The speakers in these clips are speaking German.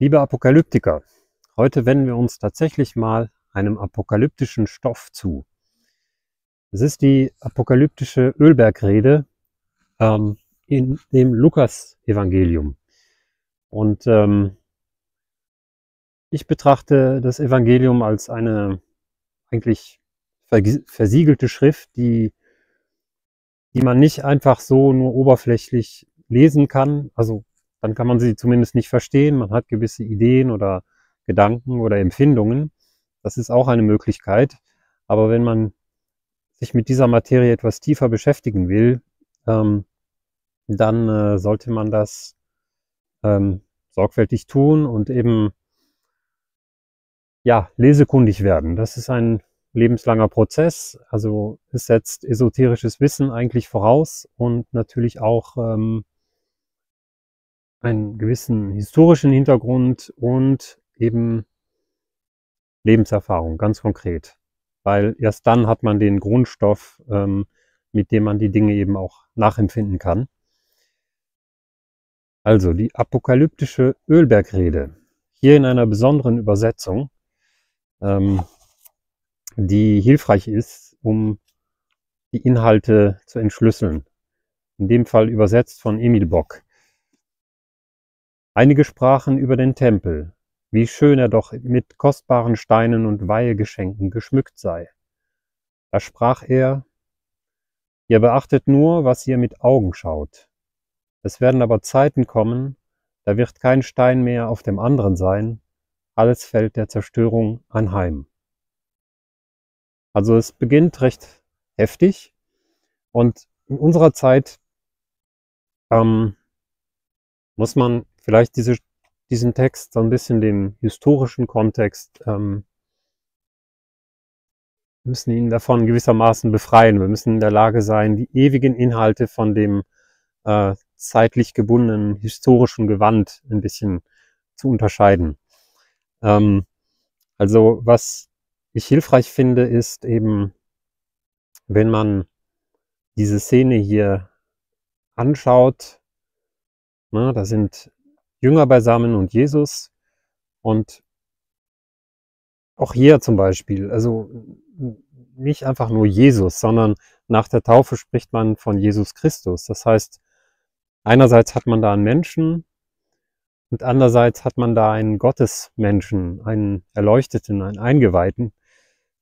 Liebe Apokalyptiker, heute wenden wir uns tatsächlich mal einem apokalyptischen Stoff zu. Es ist die apokalyptische Ölbergrede ähm, in dem Lukas-Evangelium. Und ähm, ich betrachte das Evangelium als eine eigentlich versiegelte Schrift, die, die man nicht einfach so nur oberflächlich lesen kann. Also dann kann man sie zumindest nicht verstehen. Man hat gewisse Ideen oder Gedanken oder Empfindungen. Das ist auch eine Möglichkeit. Aber wenn man sich mit dieser Materie etwas tiefer beschäftigen will, ähm, dann äh, sollte man das ähm, sorgfältig tun und eben ja, lesekundig werden. Das ist ein lebenslanger Prozess. Also es setzt esoterisches Wissen eigentlich voraus und natürlich auch ähm, einen gewissen historischen Hintergrund und eben Lebenserfahrung, ganz konkret. Weil erst dann hat man den Grundstoff, ähm, mit dem man die Dinge eben auch nachempfinden kann. Also die apokalyptische Ölbergrede, hier in einer besonderen Übersetzung, ähm, die hilfreich ist, um die Inhalte zu entschlüsseln. In dem Fall übersetzt von Emil Bock. Einige sprachen über den Tempel, wie schön er doch mit kostbaren Steinen und Weihegeschenken geschmückt sei. Da sprach er, ihr beachtet nur, was ihr mit Augen schaut. Es werden aber Zeiten kommen, da wird kein Stein mehr auf dem anderen sein, alles fällt der Zerstörung anheim. Also es beginnt recht heftig und in unserer Zeit ähm, muss man vielleicht diese, diesen Text so ein bisschen dem historischen Kontext, ähm, müssen ihn davon gewissermaßen befreien. Wir müssen in der Lage sein, die ewigen Inhalte von dem äh, zeitlich gebundenen historischen Gewand ein bisschen zu unterscheiden. Ähm, also was ich hilfreich finde, ist eben, wenn man diese Szene hier anschaut, na, da sind Jünger beisammen und Jesus. Und auch hier zum Beispiel, also nicht einfach nur Jesus, sondern nach der Taufe spricht man von Jesus Christus. Das heißt, einerseits hat man da einen Menschen und andererseits hat man da einen Gottesmenschen, einen Erleuchteten, einen Eingeweihten,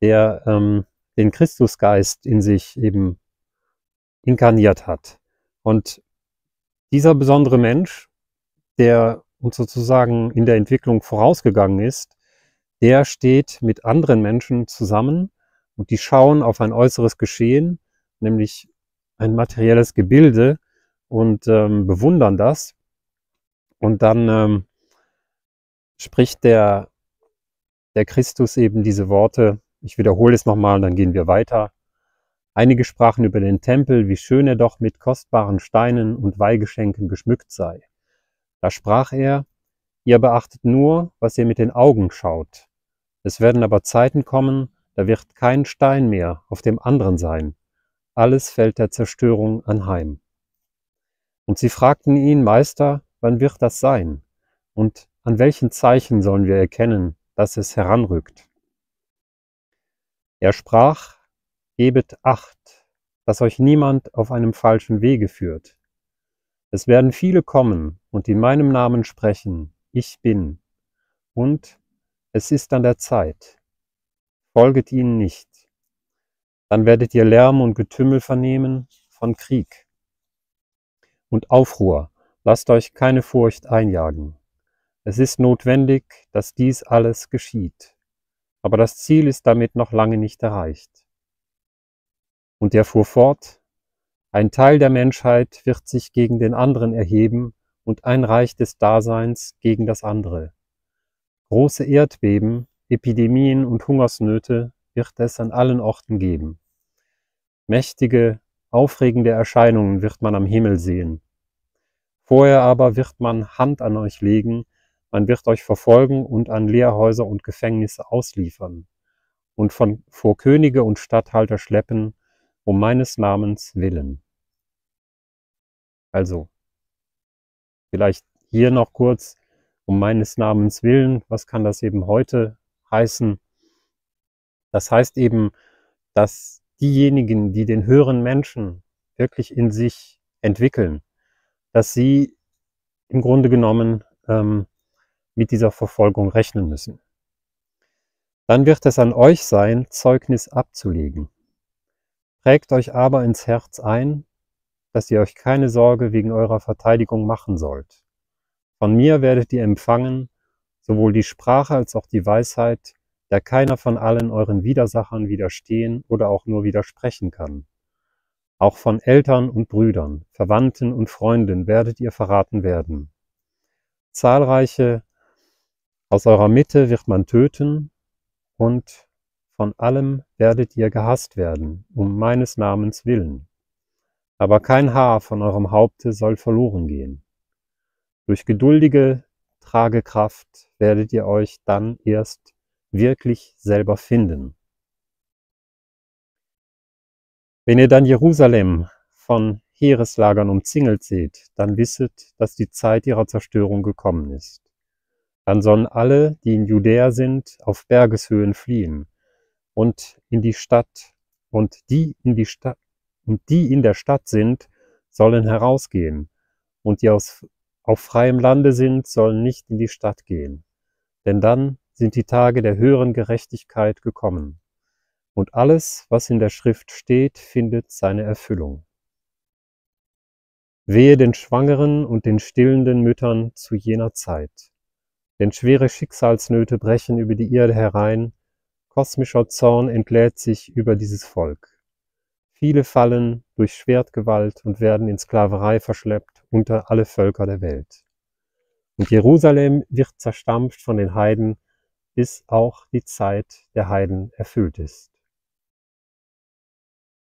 der ähm, den Christusgeist in sich eben inkarniert hat. Und dieser besondere Mensch der uns sozusagen in der Entwicklung vorausgegangen ist, der steht mit anderen Menschen zusammen und die schauen auf ein äußeres Geschehen, nämlich ein materielles Gebilde und ähm, bewundern das. Und dann ähm, spricht der, der Christus eben diese Worte. Ich wiederhole es nochmal, dann gehen wir weiter. Einige sprachen über den Tempel, wie schön er doch mit kostbaren Steinen und Weihgeschenken geschmückt sei. Da sprach er, ihr beachtet nur, was ihr mit den Augen schaut. Es werden aber Zeiten kommen, da wird kein Stein mehr auf dem anderen sein. Alles fällt der Zerstörung anheim. Und sie fragten ihn, Meister, wann wird das sein? Und an welchen Zeichen sollen wir erkennen, dass es heranrückt? Er sprach, Gebet acht, dass euch niemand auf einem falschen Wege führt. Es werden viele kommen und in meinem Namen sprechen, ich bin. Und es ist an der Zeit. Folget ihnen nicht. Dann werdet ihr Lärm und Getümmel vernehmen von Krieg. Und Aufruhr, lasst euch keine Furcht einjagen. Es ist notwendig, dass dies alles geschieht. Aber das Ziel ist damit noch lange nicht erreicht. Und er fuhr fort, ein Teil der Menschheit wird sich gegen den anderen erheben und ein Reich des Daseins gegen das andere. Große Erdbeben, Epidemien und Hungersnöte wird es an allen Orten geben. Mächtige, aufregende Erscheinungen wird man am Himmel sehen. Vorher aber wird man Hand an euch legen, man wird euch verfolgen und an Lehrhäuser und Gefängnisse ausliefern und von vor Könige und Statthalter schleppen, um meines Namens willen. Also, vielleicht hier noch kurz, um meines Namens willen. Was kann das eben heute heißen? Das heißt eben, dass diejenigen, die den höheren Menschen wirklich in sich entwickeln, dass sie im Grunde genommen ähm, mit dieser Verfolgung rechnen müssen. Dann wird es an euch sein, Zeugnis abzulegen. Prägt euch aber ins Herz ein, dass ihr euch keine Sorge wegen eurer Verteidigung machen sollt. Von mir werdet ihr empfangen, sowohl die Sprache als auch die Weisheit, der keiner von allen euren Widersachern widerstehen oder auch nur widersprechen kann. Auch von Eltern und Brüdern, Verwandten und Freunden werdet ihr verraten werden. Zahlreiche aus eurer Mitte wird man töten und von allem werdet ihr gehasst werden, um meines Namens willen. Aber kein Haar von eurem Haupte soll verloren gehen. Durch geduldige Tragekraft werdet ihr euch dann erst wirklich selber finden. Wenn ihr dann Jerusalem von Heereslagern umzingelt seht, dann wisset, dass die Zeit ihrer Zerstörung gekommen ist. Dann sollen alle, die in Judäa sind, auf Bergeshöhen fliehen und in die Stadt, und die in die Stadt, und die in der Stadt sind, sollen herausgehen, und die aus, auf freiem Lande sind, sollen nicht in die Stadt gehen. Denn dann sind die Tage der höheren Gerechtigkeit gekommen. Und alles, was in der Schrift steht, findet seine Erfüllung. Wehe den Schwangeren und den stillenden Müttern zu jener Zeit. Denn schwere Schicksalsnöte brechen über die Erde herein, kosmischer Zorn entlädt sich über dieses Volk. Viele fallen durch Schwertgewalt und werden in Sklaverei verschleppt unter alle Völker der Welt. Und Jerusalem wird zerstampft von den Heiden bis auch die Zeit der Heiden erfüllt ist.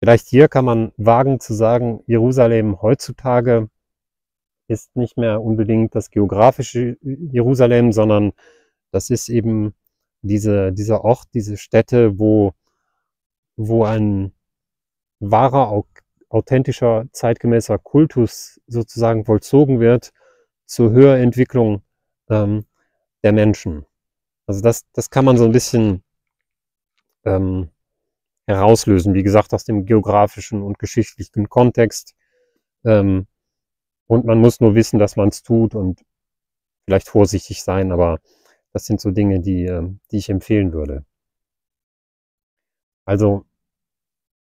Vielleicht hier kann man wagen zu sagen, Jerusalem heutzutage ist nicht mehr unbedingt das geografische Jerusalem, sondern das ist eben diese, dieser Ort, diese Stätte, wo, wo ein wahrer, authentischer, zeitgemäßer Kultus sozusagen vollzogen wird zur Höherentwicklung ähm, der Menschen. Also das, das kann man so ein bisschen ähm, herauslösen, wie gesagt, aus dem geografischen und geschichtlichen Kontext. Ähm, und man muss nur wissen, dass man es tut und vielleicht vorsichtig sein, aber das sind so Dinge, die, äh, die ich empfehlen würde. Also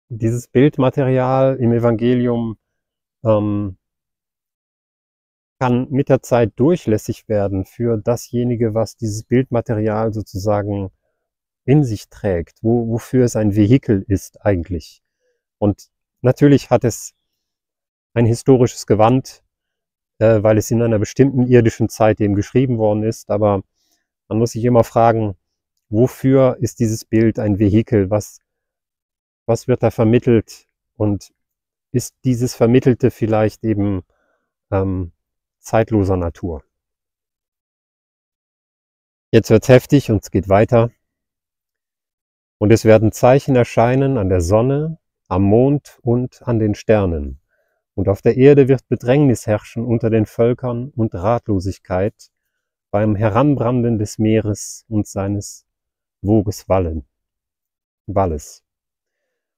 dieses Bildmaterial im Evangelium ähm, kann mit der Zeit durchlässig werden für dasjenige, was dieses Bildmaterial sozusagen in sich trägt, wo, wofür es ein Vehikel ist eigentlich. Und natürlich hat es ein historisches Gewand, äh, weil es in einer bestimmten irdischen Zeit eben geschrieben worden ist, aber man muss sich immer fragen, wofür ist dieses Bild ein Vehikel? Was, was wird da vermittelt? Und ist dieses Vermittelte vielleicht eben ähm, zeitloser Natur. Jetzt wird's heftig und es geht weiter. Und es werden Zeichen erscheinen an der Sonne, am Mond und an den Sternen. Und auf der Erde wird Bedrängnis herrschen unter den Völkern und Ratlosigkeit beim Heranbranden des Meeres und seines Wogeswallen, Walles.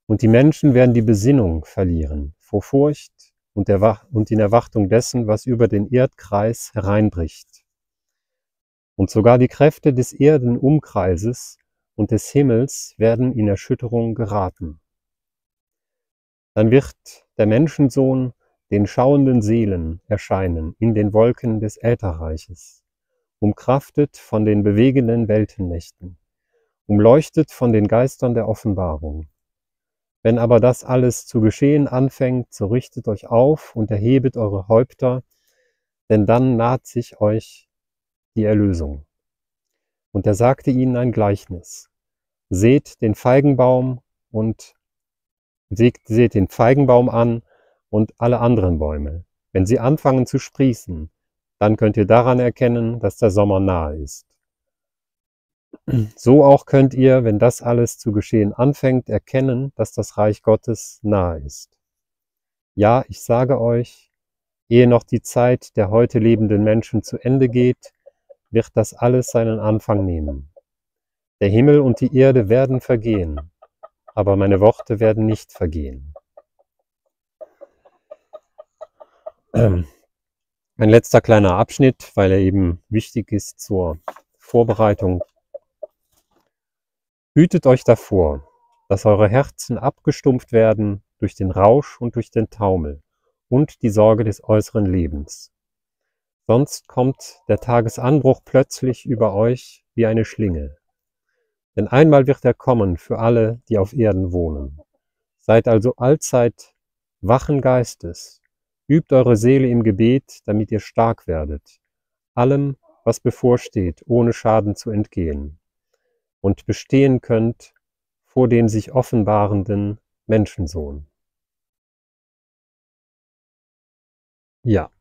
Und die Menschen werden die Besinnung verlieren vor Furcht und, und in Erwartung dessen, was über den Erdkreis hereinbricht. Und sogar die Kräfte des Erdenumkreises und des Himmels werden in Erschütterung geraten. Dann wird der Menschensohn den schauenden Seelen erscheinen in den Wolken des Ätherreiches, umkraftet von den bewegenden Weltennächten, umleuchtet von den Geistern der Offenbarung. Wenn aber das alles zu geschehen anfängt, so richtet euch auf und erhebet eure Häupter, denn dann naht sich euch die Erlösung. Und er sagte ihnen ein Gleichnis. Seht den Feigenbaum und seht, seht den Feigenbaum an und alle anderen Bäume. Wenn sie anfangen zu sprießen, dann könnt ihr daran erkennen, dass der Sommer nahe ist. So auch könnt ihr, wenn das alles zu geschehen anfängt, erkennen, dass das Reich Gottes nahe ist. Ja, ich sage euch, ehe noch die Zeit der heute lebenden Menschen zu Ende geht, wird das alles seinen Anfang nehmen. Der Himmel und die Erde werden vergehen, aber meine Worte werden nicht vergehen. Ein letzter kleiner Abschnitt, weil er eben wichtig ist zur Vorbereitung. Hütet euch davor, dass eure Herzen abgestumpft werden durch den Rausch und durch den Taumel und die Sorge des äußeren Lebens. Sonst kommt der Tagesanbruch plötzlich über euch wie eine Schlinge. Denn einmal wird er kommen für alle, die auf Erden wohnen. Seid also allzeit wachen Geistes, übt eure Seele im Gebet, damit ihr stark werdet, allem, was bevorsteht, ohne Schaden zu entgehen, und bestehen könnt vor dem sich offenbarenden Menschensohn. Ja,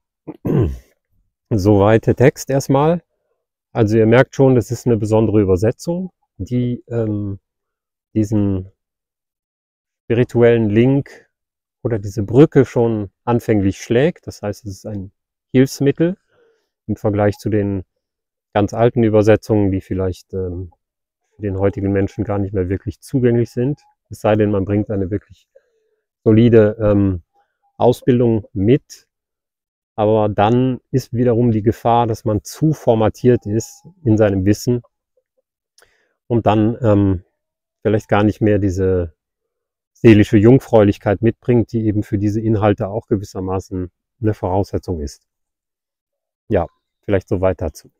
soweit der Text erstmal. Also ihr merkt schon, das ist eine besondere Übersetzung, die ähm, diesen spirituellen Link oder diese Brücke schon anfänglich schlägt. Das heißt, es ist ein Hilfsmittel im Vergleich zu den ganz alten Übersetzungen, die vielleicht ähm, für den heutigen Menschen gar nicht mehr wirklich zugänglich sind. Es sei denn, man bringt eine wirklich solide ähm, Ausbildung mit. Aber dann ist wiederum die Gefahr, dass man zu formatiert ist in seinem Wissen und dann ähm, vielleicht gar nicht mehr diese seelische Jungfräulichkeit mitbringt, die eben für diese Inhalte auch gewissermaßen eine Voraussetzung ist. Ja, vielleicht soweit dazu.